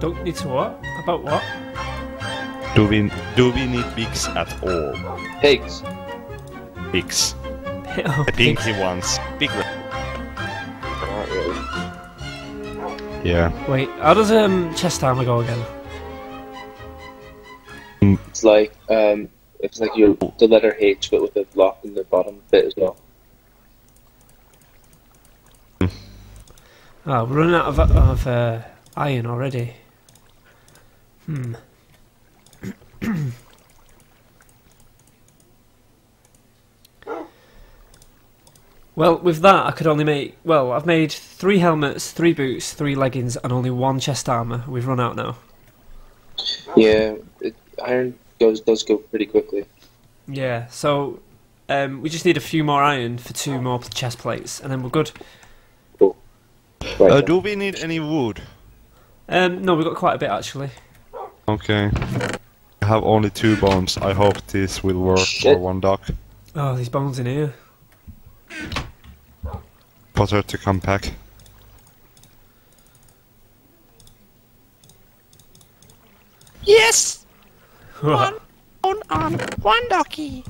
Don't need to what? About what? Do we do we need pigs at all? Pigs. Pigs. oh, I think he wants big. Not. Yeah. Wait, how does um chest armor go again? It's like um, it's like your the letter H, but with a block in the bottom bit as well. Oh, we're running out of of uh, iron already. Hmm. well, with that, I could only make. Well, I've made three helmets, three boots, three leggings, and only one chest armor. We've run out now. Yeah, it, iron goes does go pretty quickly. Yeah, so um, we just need a few more iron for two more chest plates, and then we're good. Right. Uh, do we need any wood? Um, no, we've got quite a bit actually. Okay. I have only two bones. I hope this will work for one dog. Oh, these bones in here. Potter to come back. Yes! One bone on one doggy.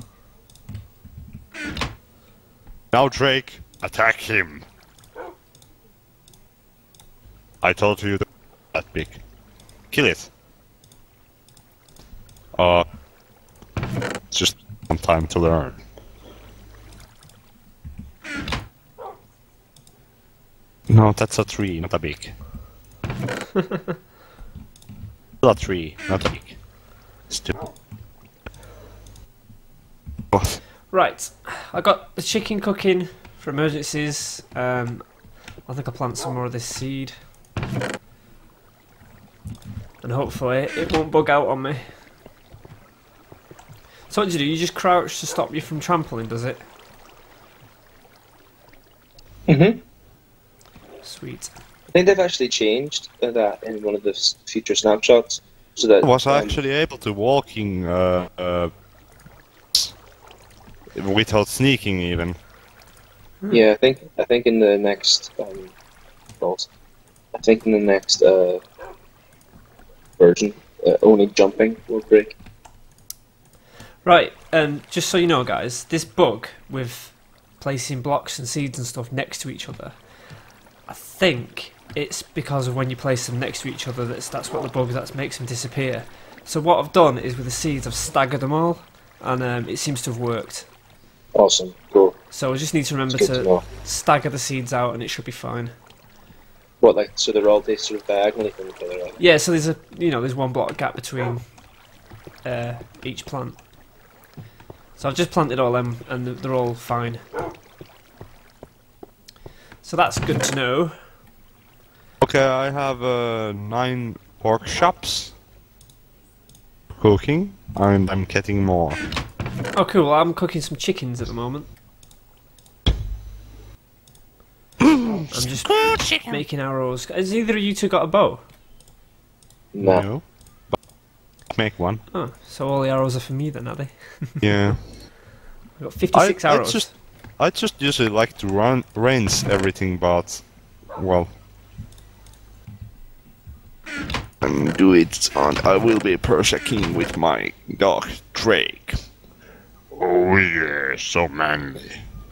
Now Drake, attack him. I told you that that big. Kill it. Uh, it's just some time to learn. No, that's a tree, not a big. Still a tree, not a big. Still. What? Right, I got the chicken cooking for emergencies. Um, I think I'll plant some more of this seed. And hopefully it won't bug out on me. So what do you do? You just crouch to stop you from trampling, does it? Mm-hmm. Sweet. I think they've actually changed that in one of the s- future snapshots, so that was um, actually able to walking uh, uh, without sneaking even. Yeah, I think I think in the next um, balls, I think in the next uh, version, uh, only jumping will break. Right, um, just so you know, guys, this bug with placing blocks and seeds and stuff next to each other, I think it's because of when you place them next to each other that's that's what the bug that makes them disappear. So what I've done is with the seeds, I've staggered them all, and um, it seems to have worked. Awesome, cool. So I just need to remember to to stagger the seeds out, and it should be fine. What like so they're all they sort of diagonally from each other. Right? Yeah, so there's a you know there's one block gap between uh, each plant. So I've just planted all them, and they're- they're all fine. So that's good to know. Okay, I have uh, nine pork chops cooking, and I'm getting more. Oh, cool. I'm cooking some chickens at the moment. I'm just Cool chicken. making arrows. Has either of you two got a bow? Nah. No. But make one. Oh, so all the arrows are for me then, are they? Yeah. I've got 56 I, I arrows. just, I just usually like to run rinse everything, but well. And do it, and I will be Persia King with my dog Drake. Oh yeah, so manly.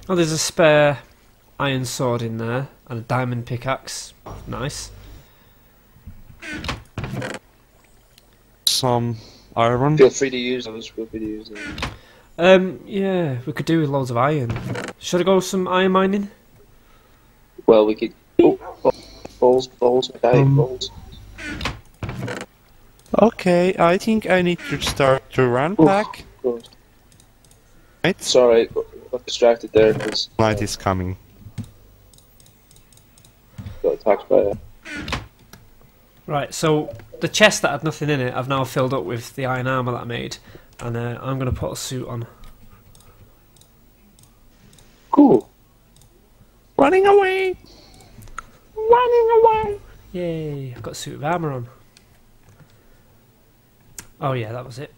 Oh, there's a spare iron sword in there and a diamond pickaxe. Nice. Some iron. Feel free to use those. Feel free to use them. Um, yeah, we could do with loads of iron. Should I go some iron mining? Well, we could. Oh, balls, balls, my Um, balls. Okay, I think I need to start to run Oof. back. Balls. Right? Sorry, got distracted there because Night is coming. Got attacked by a. Right, so the chest that had nothing in it, I've now filled up with the iron armour that I made, and uh, I'm going to put a suit on. Cool. Running away. Running away. Yay, I've got a suit of armour on. Oh yeah, that was it.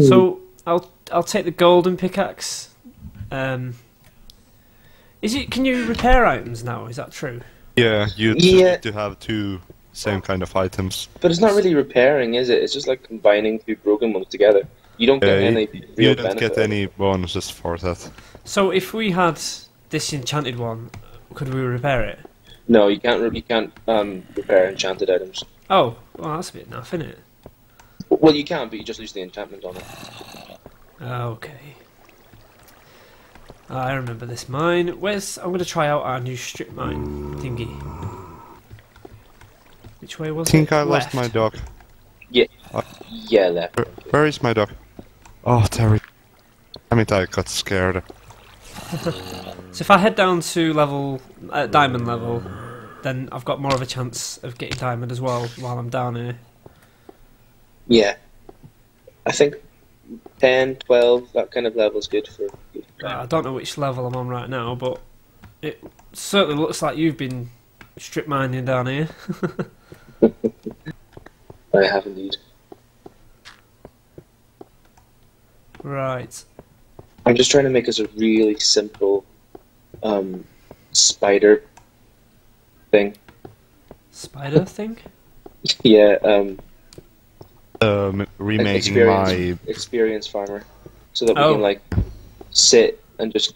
So I'll I'll take the golden pickaxe. Um, is it? Can you repair items now? Is that true? Yeah, you Yeah. need to have two same kind of items. But it's not really repairing, is it? It's just like combining two broken ones together. You don't get Uh, any you don't benefit. get of it. any bonuses for that. So if we had this enchanted one, could we repair it? No, you can't. Re- you can't um, repair enchanted items. Oh, well that's a bit naff, isn't it? Well, you can, but you just lose the enchantment on it. Okay. I remember this mine. Where's I'm gonna try out our new strip mine thingy. Which way was I think it? I lost my dog. Yeah, left. Where, where is my dog? Oh, Terry. I mean, I got scared. So if I head down to level uh, diamond level, then I've got more of a chance of getting diamond as well while I'm down here. Yeah. I think 10, 12, that kind of level is good for. good for Uh, I don't know which level I'm on right now, but it certainly looks like you've been strip mining down here. I have indeed. right. I'm just trying to make us a really simple um, spider thing. Spider thing? yeah, um, Um, remaking experience, my. experience farmer, so that we Oh. can like sit and just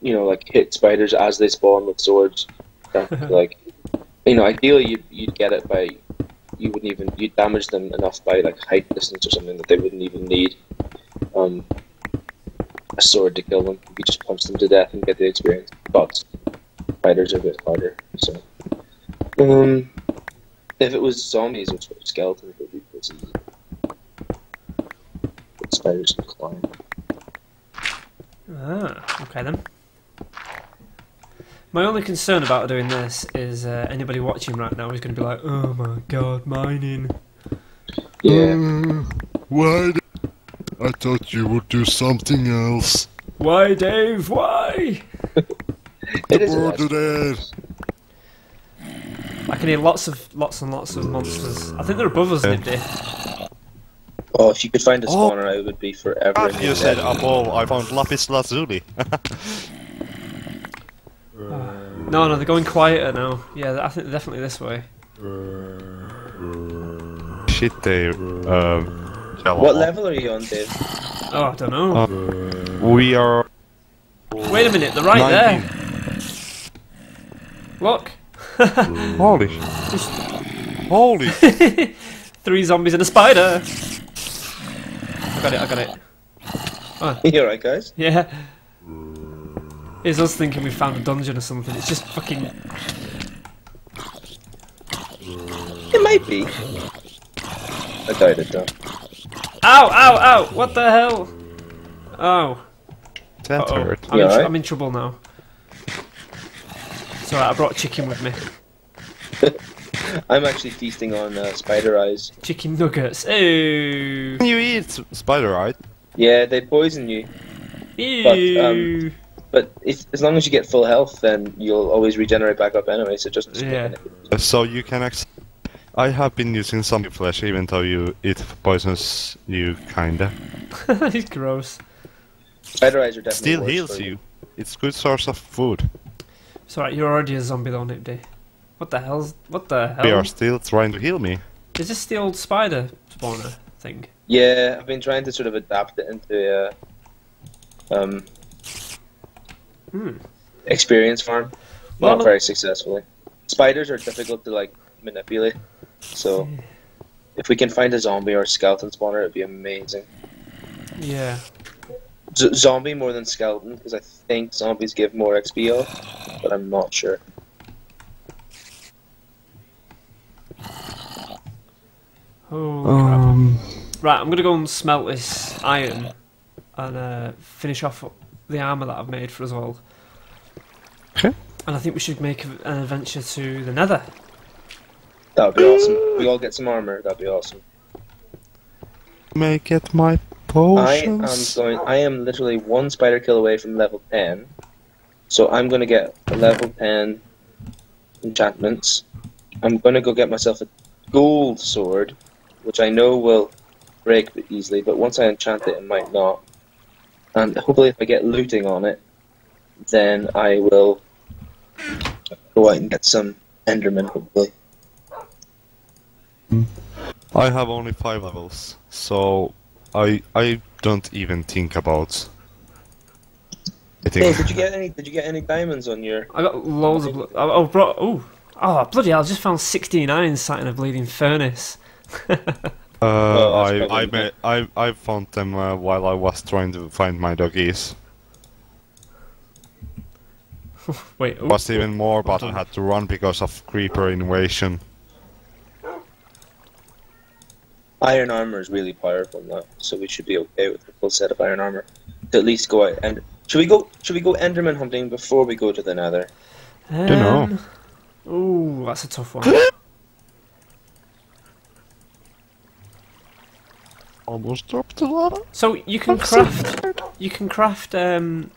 you know like hit spiders as they spawn with swords. Like you know, ideally you'd, you'd get it by you wouldn't even you'd damage them enough by like height distance or something that they wouldn't even need um, a sword to kill them. You just punch them to death and get the experience. But spiders are a bit harder. So um, if it was zombies or skeletons, it would be pretty easy. Spiders can climb. Ah, okay then. My only concern about doing this is uh, anybody watching right now is going to be like, "Oh my god, mining." Yeah. Uh, why? I thought you would do something else. Why, Dave? Why? It is a Word nice- of air. I can hear lots of, lots and lots of monsters. I think they're above us, Yeah. Nipde. Oh, if you could find a Oh. spawner, I would be forever. in You your said debt. above, I found lapis lazuli. No, no, they're going quieter now. Yeah, I think they're definitely this way. Shit, they. Um, What level are you on, Dave? Oh, I don't know. Uh, We are. Wait a minute, they're right 19. there. Look, Holy. Holy. three zombies and a spider. I got it. I got it. Oh. you alright, guys? Yeah. It's us thinking we found a dungeon or something. It's just fucking. It might be. I died at that. Ow! Ow! Ow! What the hell? Oh. That Uh-oh. hurt. I'm, You in tr- alright? I'm in trouble now. It's alright. I brought chicken with me. I'm actually feasting on uh, spider eyes. Chicken nuggets. Ew. You eat spider, right? Yeah, they poison you, Ew. but if, as long as you get full health, then you'll always regenerate back up anyway. So just Yeah. Uh, So you can. Ex- I have been using zombie flesh, even though you it poisons you, kinda. He's gross. spider eyes are definitely Still heals for you. It's good source of food. It's alright. You're already a zombie though, Nipde. What the hell's? What the hell? They are still trying to heal me. Is this the old spider spawner thing? Yeah, I've been trying to sort of adapt it into a um, Hmm. experience farm. Well, Not very successfully. Spiders are difficult to like manipulate, so if we can find a zombie or a skeleton spawner, it'd be amazing. Yeah. Z- zombie more than skeleton because I think zombies give more XP off, but I'm not sure. Oh Um. Right, I'm gonna go and smelt this iron and uh, finish off the armor that I've made for us all. Okay. And I think we should make an adventure to the Nether. That would be awesome. We all get some armor. That'd be awesome. Make it my I am going. I am literally one spider kill away from level ten, so I'm gonna get a level ten enchantments. I'm gonna go get myself a gold sword, which I know will break easily, but once I enchant it, it might not. And hopefully, if I get looting on it, then I will go out and get some Enderman, hopefully. I have only five levels, so I I don't even think about. I Hey, think did you get any? Did you get any diamonds on your? I got loads of. Blo- oh, oh, bro. Oh, oh, bloody hell! I just found 16 iron sat in a bleeding furnace. uh, Well, that's I I, probably- ma- I I found them uh, while I was trying to find my doggies. Wait. Oh, Was even more, but I had to run because of creeper invasion. Iron armor is really powerful now, so we should be okay with a full set of iron armor. To at least go out and should we go? Should we go Enderman hunting before we go to the Nether? Dunno. Oh, that's a tough one. Almost dropped the ladder. So you can craft. You can craft. Um,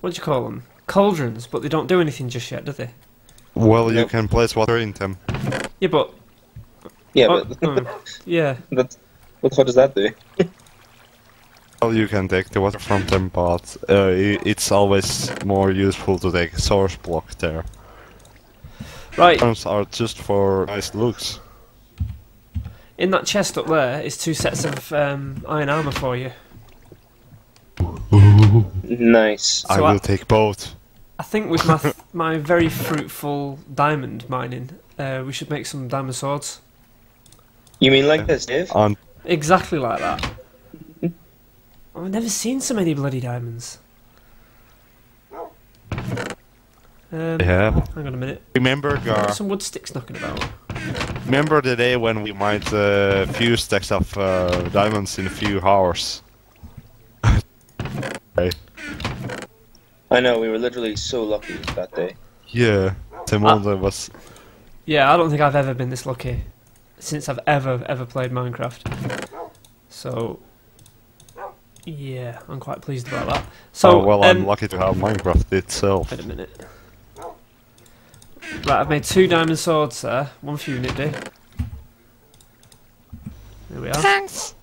what do you call them? Cauldrons, but they don't do anything just yet, do they? Well, you Nope. can place water in them. Yeah, but. Yeah, oh, but, oh, yeah. but what, what does that do? Well, you can take the water from them, but uh, it's always more useful to take source block there. Right. Ones are just for nice looks. In that chest up there is two sets of um, iron armor for you. Nice. I So will I- take both. I think with my th- my very fruitful diamond mining, uh, we should make some diamond swords. You mean like this, Dave? And Exactly like that. I've never seen so many bloody diamonds. Um, yeah, Hang on a minute. remember, Gar, Some wood sticks knocking about. remember the day when we mined a few stacks of uh, diamonds in a few hours? okay. I know we were literally so lucky that day. Yeah, Timonda was. Yeah, I don't think I've ever been this lucky since I've ever ever played Minecraft. So yeah, I'm quite pleased about that. So oh, well, um, I'm lucky to have Minecraft itself. Wait a minute. Right, I've made two diamond swords there. One for you, Nick There we are. Thanks.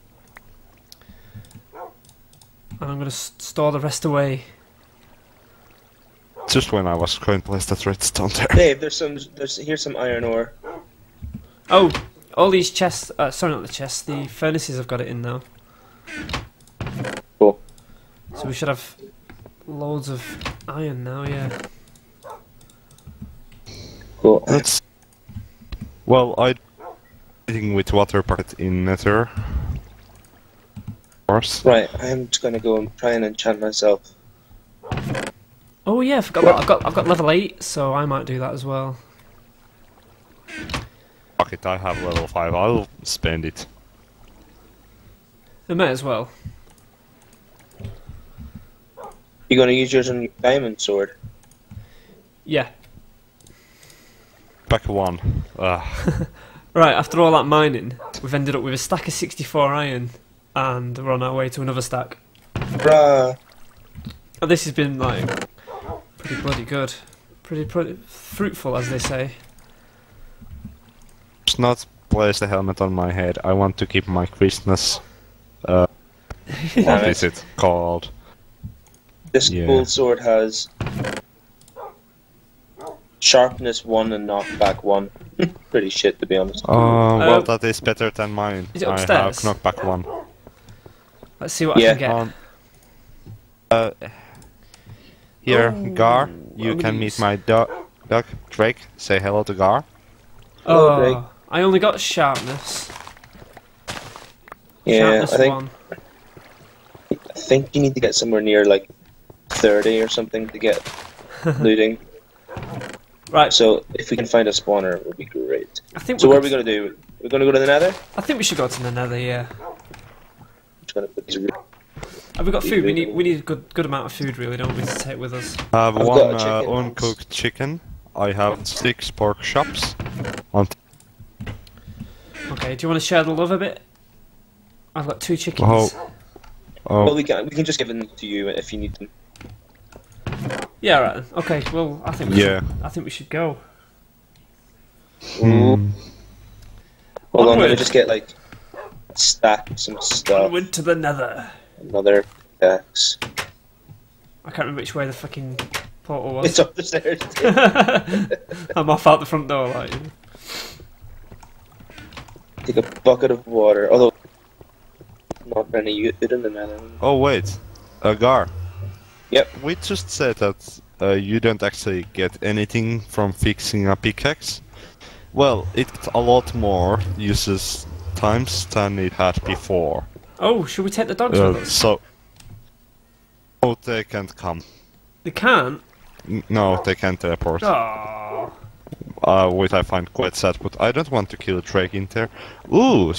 And I'm going to s- store the rest away. Just when I was going to place that redstone there. Dave, there's some. There's here's some iron ore. Oh, all these chests. Uh, sorry, not the chests. The furnaces. I've got it in now. Cool. So we should have loads of iron now. Yeah. Cool. That's. Well, I. Eating with water part in Nether. Of course. Right, I'm just gonna go and try and enchant myself. Oh yeah, I forgot that. I've got I've got level eight, so I might do that as well. Fuck it, I have level 5, I'll spend it. I may as well. You gonna use yours on your diamond sword? Yeah. Back of one. Ah, Right, after all that mining, we've ended up with a stack of 64 iron, and we're on our way to another stack. Bruh. And this has been, like, pretty bloody good. Pretty, pretty fruitful, as they say. Just not place the helmet on my head. I want to keep my Christmas. Uh, what Damn is it called? This Yeah. gold sword has sharpness one and knockback one. Pretty shit to be honest. Uh, well, Uh, that is better than mine. is it I have knockback one. Let's see what Yeah. I can get. Um, uh, here, Oh, Gar, you can meet use- my dog, dog, Drake. Say hello to Gar. Oh, oh, great. I only got sharpness. Yeah, sharpness I think one. I think you need to get somewhere near like thirty or something to get looting. Right, So if we can find a spawner, it would be great. I think So what are we gonna do? We're gonna go to the Nether. I think we should go to the Nether. Yeah. I'm gonna put these. Have we got food? We need we need a good good amount of food, really, don't we, to take with us? I have I've one got uh, uncooked chicken. I have six pork chops. On Okay. Do you want to share the love a bit? I've got two chickens. Oh. Well, oh, we can we can just give them to you if you need them. Yeah. Right. then. Okay. Well, I think we Yeah. Should, I think we should go. mm, Hold on, let me just get like stack some stuff. Onward to the Nether. Another stacks. I can't remember which way the fucking portal was. It's up the stairs. I'm off out the front door, like. Take a bucket of water. Although, not any good in the melon. Oh wait, uh, Gar. Yep. We just said that uh, you don't actually get anything from fixing a pickaxe. Well, it's a lot more uses times than it had before. Oh, should we take the dogs Uh, with us? so, oh, they can't come. They can't. No, they can't teleport. Oh. Uh, which I find quite sad. But I don't want to kill Drake in there. Ooh.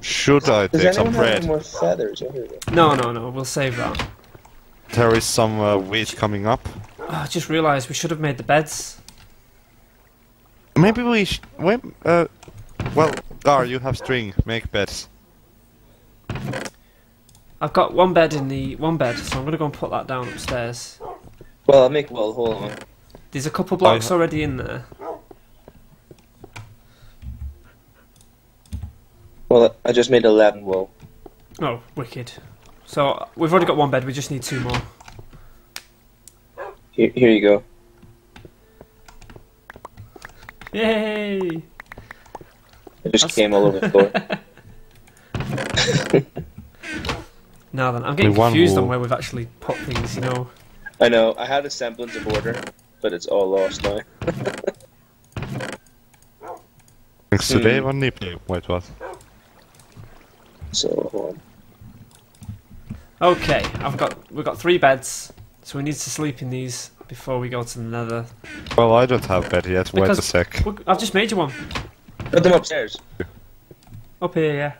Should I Does take some anyone have any bread? more feathers? Here. No, no, no. We'll save that. There is some uh, wheat coming up. Oh, I just realised we should have made the beds. Maybe we sh- wait, uh, well, Gar, you have string. Make beds. I've got one bed in the one bed, so I'm gonna go and put that down upstairs. Well, I'll make well. Hold on. There's a couple blocks ha- already in there. Well, I just made eleven wool. Oh, wicked. So we've already got one bed. We just need two more. Here, here you go. Yay! I just That's- came all over the floor. Now then, I'm getting confused on where we've actually put things. You know. I know. I had a semblance of order, but it's all lost now. Thanks to Hmm. Dave on Nip. Wait, what? So hold. Okay, I've got we've got three beds, so we need to sleep in these before we go to the Nether. Well, I don't have bed yet. Wait a sec. I've just made you one Put them upstairs. up here. Yeah.